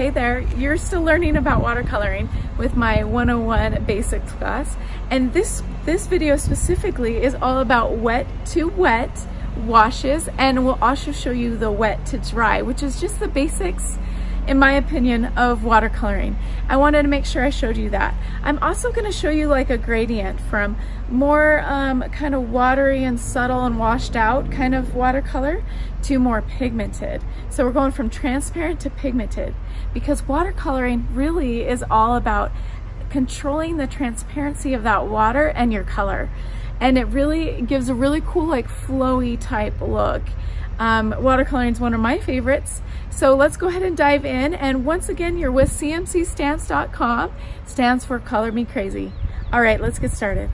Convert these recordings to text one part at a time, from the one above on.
Hey there, you're still learning about watercoloring with my 101 basics class. And this, this video specifically is all about wet to wet washes and we'll also show you the wet to dry, which is just the basics in my opinion, of watercoloring. I wanted to make sure I showed you that. I'm also gonna show you like a gradient from more um, kind of watery and subtle and washed out kind of watercolor to more pigmented. So we're going from transparent to pigmented because watercoloring really is all about controlling the transparency of that water and your color. And it really gives a really cool like flowy type look. Um, watercoloring is one of my favorites. So let's go ahead and dive in. And once again, you're with cmcstamps.com. Stands for Color Me Crazy. All right, let's get started.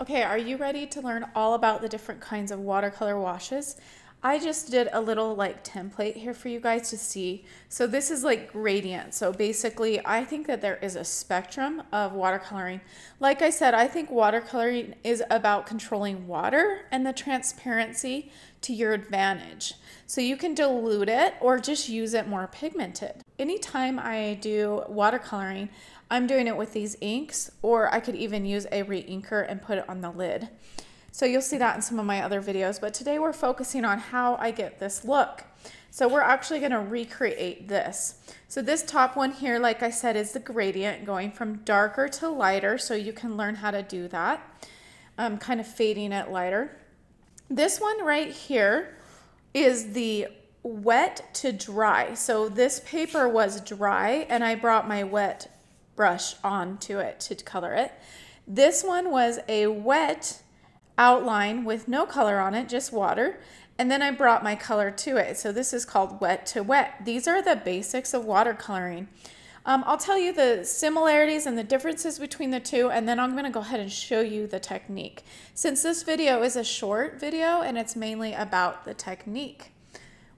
Okay, are you ready to learn all about the different kinds of watercolor washes? I just did a little like template here for you guys to see. So this is like gradient. So basically I think that there is a spectrum of watercoloring. Like I said, I think watercoloring is about controlling water and the transparency to your advantage. So you can dilute it or just use it more pigmented. Anytime I do watercoloring, I'm doing it with these inks or I could even use a re-inker and put it on the lid. So you'll see that in some of my other videos, but today we're focusing on how I get this look. So we're actually gonna recreate this. So this top one here, like I said, is the gradient going from darker to lighter, so you can learn how to do that. Um, kind of fading it lighter. This one right here is the wet to dry. So this paper was dry and I brought my wet brush onto it to color it. This one was a wet outline with no color on it, just water. And then I brought my color to it. So this is called wet to wet. These are the basics of watercoloring. Um, I'll tell you the similarities and the differences between the two, and then I'm gonna go ahead and show you the technique. Since this video is a short video and it's mainly about the technique,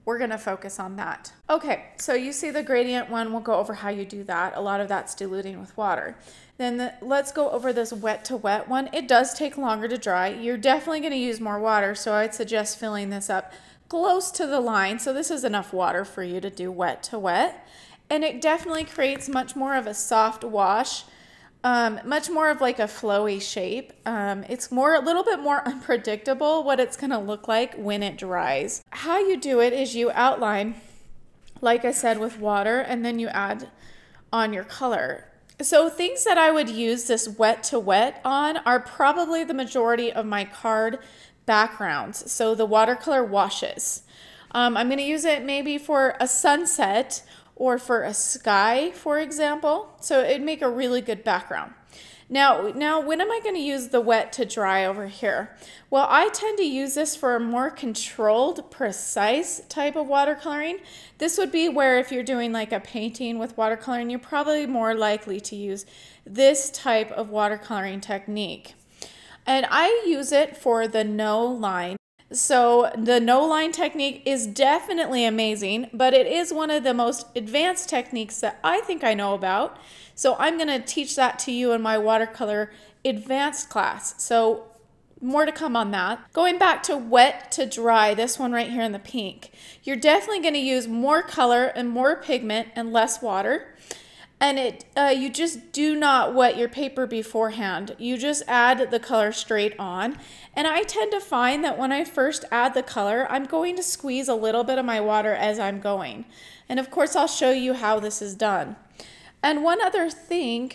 we're gonna focus on that. Okay, so you see the gradient one, we'll go over how you do that. A lot of that's diluting with water. Then the, let's go over this wet to wet one. It does take longer to dry. You're definitely going to use more water, so I'd suggest filling this up close to the line. So this is enough water for you to do wet to wet. And it definitely creates much more of a soft wash, um, much more of like a flowy shape. Um, it's more a little bit more unpredictable what it's going to look like when it dries. How you do it is you outline, like I said, with water, and then you add on your color. So things that I would use this wet to wet on are probably the majority of my card backgrounds. So the watercolor washes. Um, I'm going to use it maybe for a sunset or for a sky, for example. So it'd make a really good background. Now, now when am I going to use the wet to dry over here? Well, I tend to use this for a more controlled, precise type of watercoloring. This would be where if you're doing like a painting with watercoloring, you're probably more likely to use this type of watercoloring technique. And I use it for the no line. So the no line technique is definitely amazing, but it is one of the most advanced techniques that I think I know about. So I'm going to teach that to you in my watercolor advanced class. So more to come on that. Going back to wet to dry, this one right here in the pink, you're definitely going to use more color and more pigment and less water and it uh, you just do not wet your paper beforehand. You just add the color straight on. And I tend to find that when I first add the color, I'm going to squeeze a little bit of my water as I'm going. And of course, I'll show you how this is done. And one other thing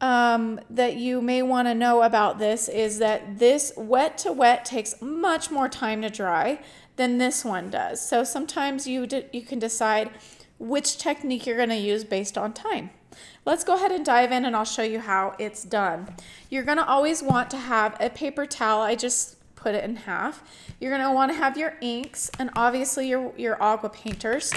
um, that you may want to know about this is that this wet to wet takes much more time to dry than this one does. So sometimes you, you can decide which technique you're going to use based on time. Let's go ahead and dive in and I'll show you how it's done. You're going to always want to have a paper towel. I just put it in half. You're going to want to have your inks and obviously your, your aqua painters.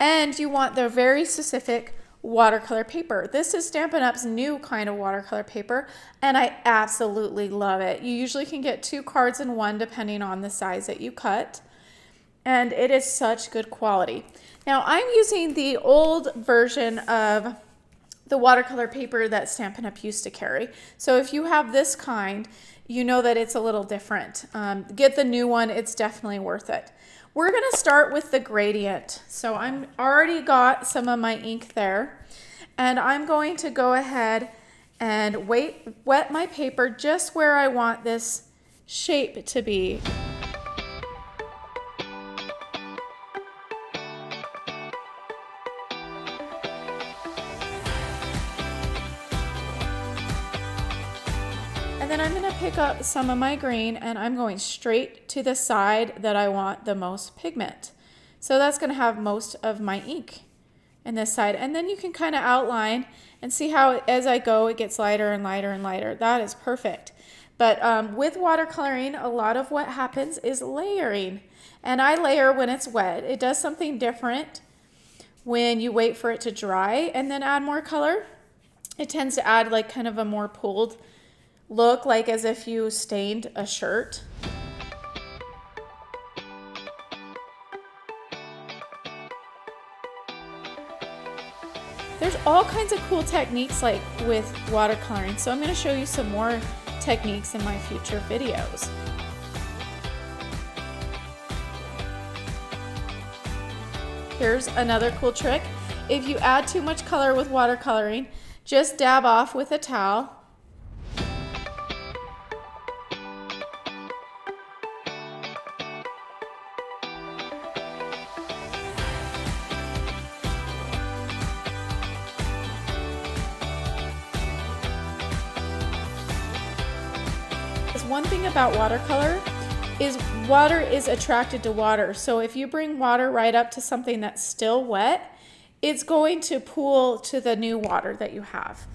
And you want the very specific watercolor paper. This is Stampin' Up's new kind of watercolor paper, and I absolutely love it. You usually can get two cards in one depending on the size that you cut, and it is such good quality. Now I'm using the old version of the watercolor paper that Stampin' Up used to carry. So if you have this kind, you know that it's a little different. Um, get the new one, it's definitely worth it. We're gonna start with the gradient. So I'm already got some of my ink there and I'm going to go ahead and wait, wet my paper just where I want this shape to be. And then I'm gonna pick up some of my green and I'm going straight to the side that I want the most pigment. So that's gonna have most of my ink in this side. And then you can kind of outline and see how as I go it gets lighter and lighter and lighter. That is perfect. But um, with watercoloring, a lot of what happens is layering. And I layer when it's wet. It does something different when you wait for it to dry and then add more color. It tends to add like kind of a more pulled look like as if you stained a shirt. There's all kinds of cool techniques like with watercoloring, so I'm going to show you some more techniques in my future videos. Here's another cool trick. If you add too much color with watercoloring, just dab off with a towel one thing about watercolor is water is attracted to water. So if you bring water right up to something that's still wet, it's going to pool to the new water that you have.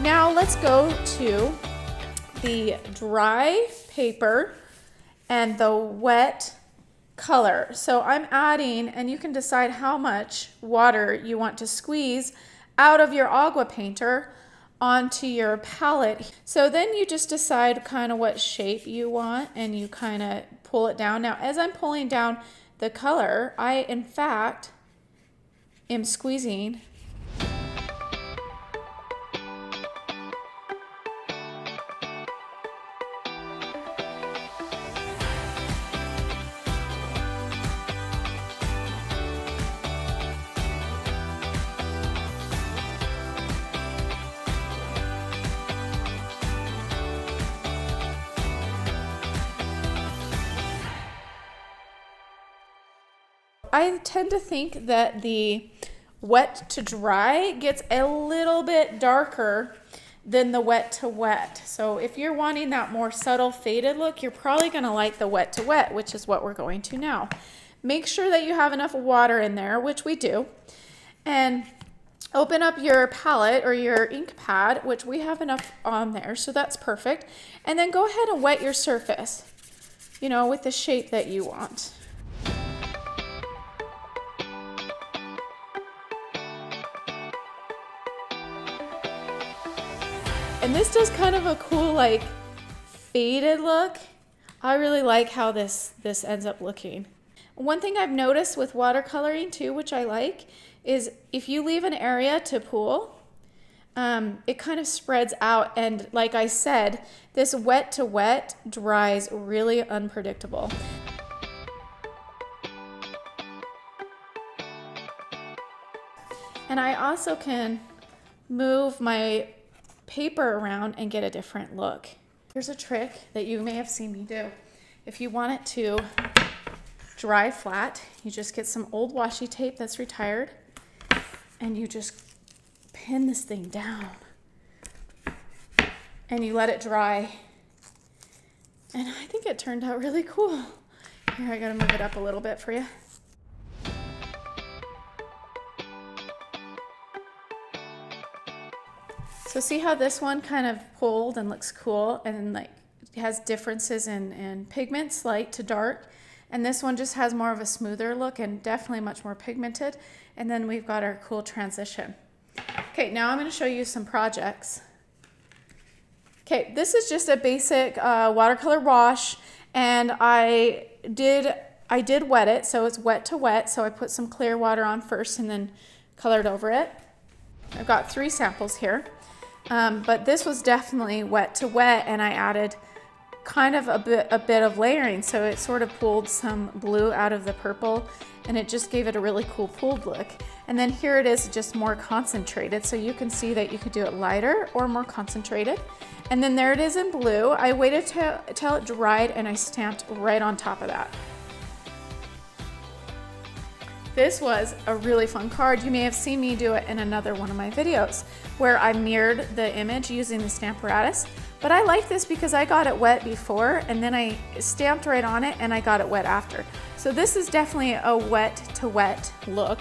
Now let's go to the dry paper and the wet color. So I'm adding, and you can decide how much water you want to squeeze out of your aqua painter onto your palette. So then you just decide kind of what shape you want and you kind of pull it down. Now, as I'm pulling down the color, I in fact am squeezing I tend to think that the wet to dry gets a little bit darker than the wet to wet. So if you're wanting that more subtle faded look, you're probably gonna like the wet to wet, which is what we're going to now. Make sure that you have enough water in there, which we do, and open up your palette or your ink pad, which we have enough on there, so that's perfect. And then go ahead and wet your surface, you know, with the shape that you want. And this does kind of a cool like faded look. I really like how this, this ends up looking. One thing I've noticed with watercoloring too, which I like, is if you leave an area to pool, um, it kind of spreads out. And like I said, this wet to wet dries really unpredictable. And I also can move my paper around and get a different look. Here's a trick that you may have seen me do. If you want it to dry flat, you just get some old washi tape that's retired and you just pin this thing down and you let it dry. And I think it turned out really cool. Here, I gotta move it up a little bit for you. So see how this one kind of pulled and looks cool and like has differences in, in pigments, light to dark. And this one just has more of a smoother look and definitely much more pigmented. And then we've got our cool transition. Okay, now I'm gonna show you some projects. Okay, this is just a basic uh, watercolor wash and I did I did wet it, so it's wet to wet. So I put some clear water on first and then colored over it. I've got three samples here, um, but this was definitely wet to wet and I added kind of a bit, a bit of layering. So it sort of pulled some blue out of the purple and it just gave it a really cool pooled look. And then here it is just more concentrated. So you can see that you could do it lighter or more concentrated. And then there it is in blue. I waited till it dried and I stamped right on top of that. This was a really fun card. You may have seen me do it in another one of my videos where I mirrored the image using the Stamparatus. But I like this because I got it wet before and then I stamped right on it and I got it wet after. So this is definitely a wet to wet look.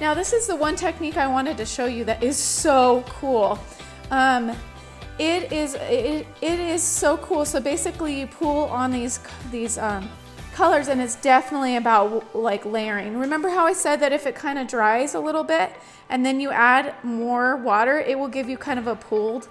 Now this is the one technique I wanted to show you that is so cool. Um, it is it, it is so cool. So basically you pull on these these um, colors and it's definitely about like layering. Remember how I said that if it kind of dries a little bit and then you add more water, it will give you kind of a pooled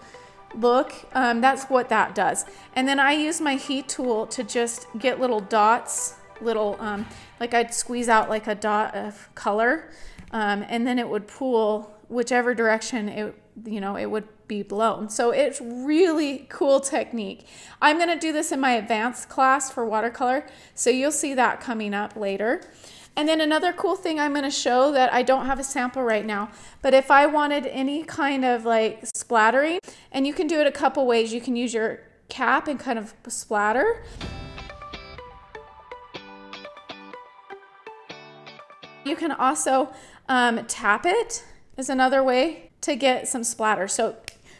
look. Um, that's what that does. And then I use my heat tool to just get little dots, little, um, like I'd squeeze out like a dot of color um, and then it would pool whichever direction it, you know, it would be blown. So it's really cool technique. I'm going to do this in my advanced class for watercolor, so you'll see that coming up later. And then another cool thing I'm going to show that I don't have a sample right now, but if I wanted any kind of like splattering, and you can do it a couple ways. You can use your cap and kind of splatter. You can also um, tap it is another way to get some splatter. So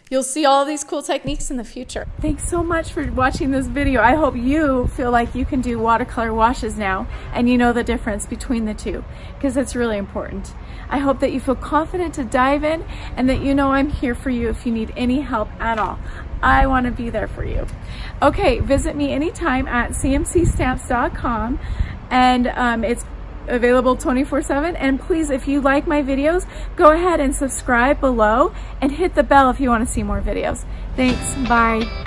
You'll see all these cool techniques in the future. Thanks so much for watching this video. I hope you feel like you can do watercolor washes now and you know the difference between the two because it's really important. I hope that you feel confident to dive in and that you know I'm here for you if you need any help at all. I want to be there for you. Okay, visit me anytime at cmcstamps.com and um, it's available 24 7 and please if you like my videos go ahead and subscribe below and hit the bell if you want to see more videos. Thanks bye